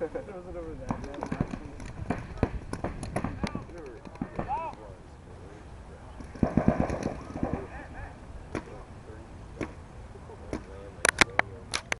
Throws it over there.